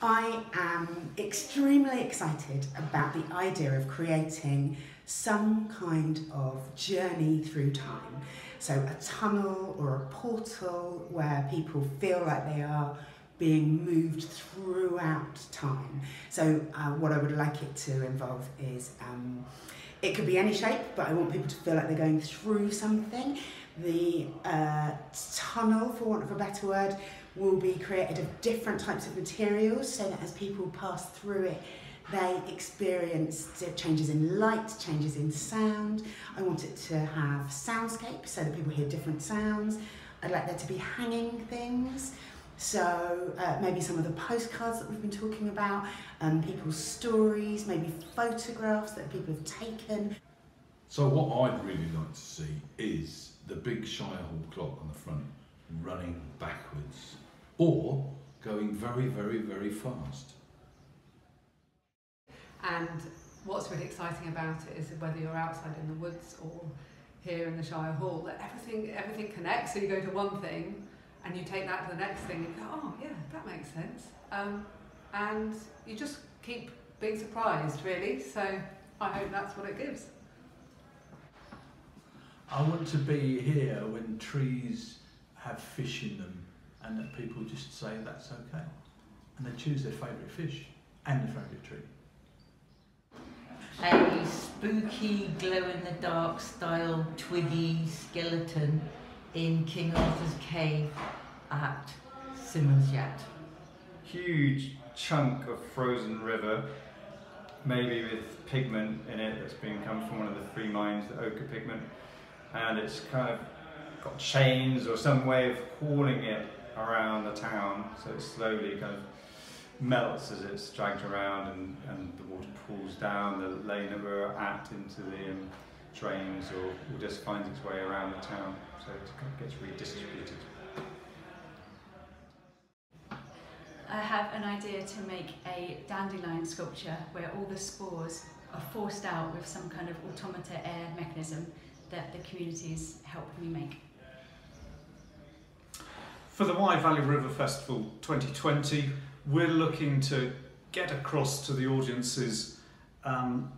I am extremely excited about the idea of creating some kind of journey through time. So a tunnel or a portal where people feel like they are being moved throughout time. So uh, what I would like it to involve is, um, it could be any shape, but I want people to feel like they're going through something. The uh, tunnel, for want of a better word, will be created of different types of materials so that as people pass through it, they experience changes in light, changes in sound. I want it to have soundscape so that people hear different sounds. I'd like there to be hanging things. So uh, maybe some of the postcards that we've been talking about, um, people's stories, maybe photographs that people have taken. So what I'd really like to see is the big Shire Hall clock on the front running backwards or going very, very, very fast. And what's really exciting about it is whether you're outside in the woods or here in the Shire Hall, that everything everything connects. So you go to one thing and you take that to the next thing and go, oh yeah, that makes sense. Um, and you just keep being surprised, really. So I hope that's what it gives. I want to be here when trees have fish in them and that people just say that's okay. And they choose their favourite fish and their favourite tree. A spooky glow-in-the-dark style twiggy skeleton in King Arthur's cave at Symonds Yat. Huge chunk of frozen river, maybe with pigment in it that's been come from one of the three mines, the ochre pigment, and it's kind of got chains or some way of hauling it around the town, so it slowly kind of melts as it's dragged around and, and the water pools down the lane that we're at into the um, drains or, or just finds its way around the town, so it gets redistributed. I have an idea to make a dandelion sculpture where all the spores are forced out with some kind of automata air mechanism that the communities helped me make. For the Wye Valley River Festival 2020, we're looking to get across to the audiences um,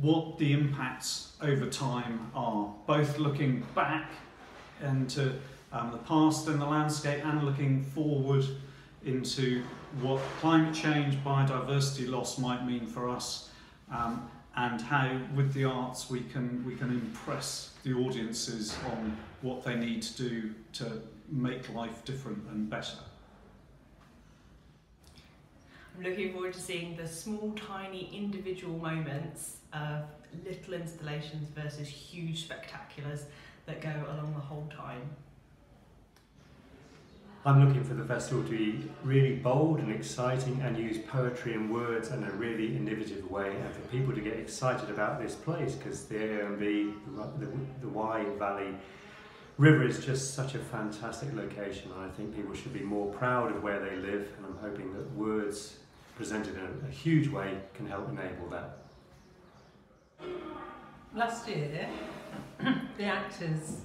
what the impacts over time are, both looking back into um, the past and the landscape and looking forward into what climate change, biodiversity loss might mean for us um, and how with the arts we can, we can impress the audiences on what they need to do to make life different and better. I'm looking forward to seeing the small, tiny individual moments of little installations versus huge spectaculars that go along the whole time. I'm looking for the festival to be really bold and exciting and use poetry and words in a really innovative way and for people to get excited about this place because the AONB, the, the, the Wye Valley River is just such a fantastic location and I think people should be more proud of where they live and I'm hoping that words presented in a, huge way can help enable that. Last year, the actors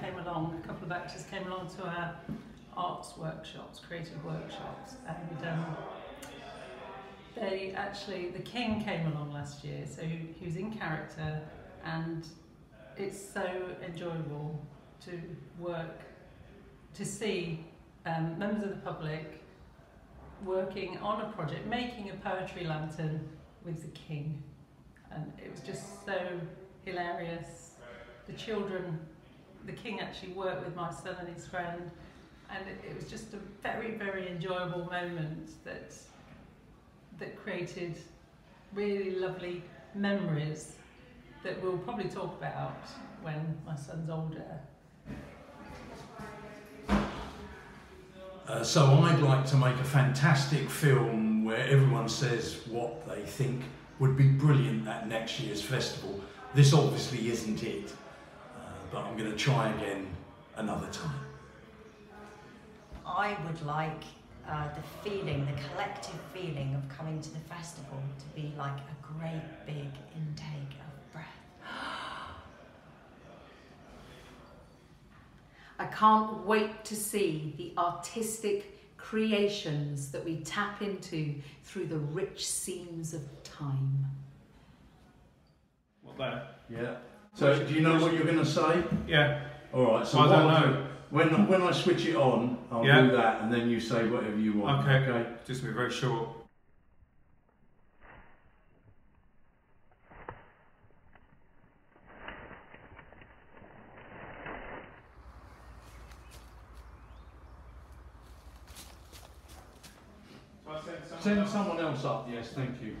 came along, a couple of actors came along to our arts workshops, creative workshops, and um, they actually, the king came along last year, so he was in character, and it's so enjoyable to work, to see um, members of the public working on a project, making a poetry lantern with the king. And it was just so hilarious. The children, the king actually worked with my son and his friend, and it, it was just a very, very enjoyable moment that that created really lovely memories that we'll probably talk about when my son's older. Uh, so I'd like to make a fantastic film where everyone says what they think would be brilliant at next year's festival. This obviously isn't it, uh, but I'm going to try again another time. I would like uh, the feeling, the collective feeling of coming to the festival to be like a great big intake of I can't wait to see the artistic creations that we tap into through the rich seams of time. What there? Yeah. So do you know what you're going to say? Yeah. All right. So I don't I'll know. When when I switch it on, I'll Yeah. do that, and then you say whatever you want. Okay. Okay. Just to be very short. Send someone else up. Yes. Thank you.